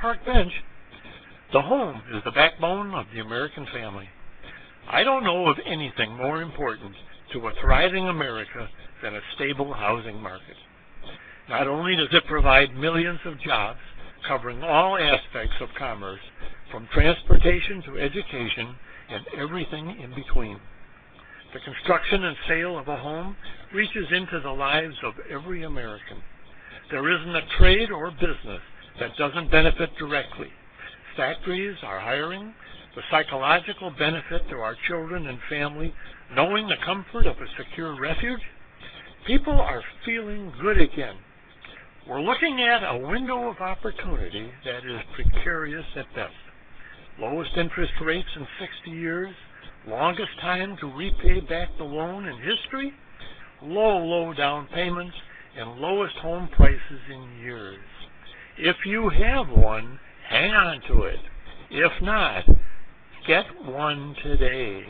park bench. The home is the backbone of the American family. I don't know of anything more important to a thriving America than a stable housing market. Not only does it provide millions of jobs covering all aspects of commerce, from transportation to education and everything in between. The construction and sale of a home reaches into the lives of every American. There isn't a trade or business that doesn't benefit directly. Factories are hiring, the psychological benefit to our children and family, knowing the comfort of a secure refuge. People are feeling good again. We're looking at a window of opportunity that is precarious at best. Lowest interest rates in 60 years, longest time to repay back the loan in history, low, low down payments, and lowest home prices in years. If you have one, hang on to it. If not, get one today.